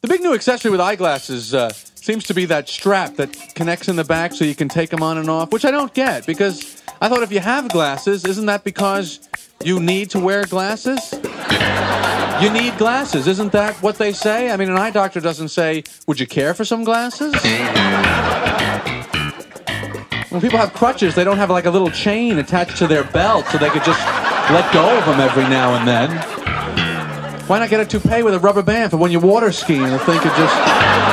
The big new accessory with eyeglasses uh, seems to be that strap that connects in the back so you can take them on and off, which I don't get because I thought if you have glasses, isn't that because you need to wear glasses? You need glasses, isn't that what they say? I mean, an eye doctor doesn't say, Would you care for some glasses? When people have crutches, they don't have like a little chain attached to their belt so they could just let go of them every now and then. Why not get a toupee with a rubber band for when you're water skiing? The thing could just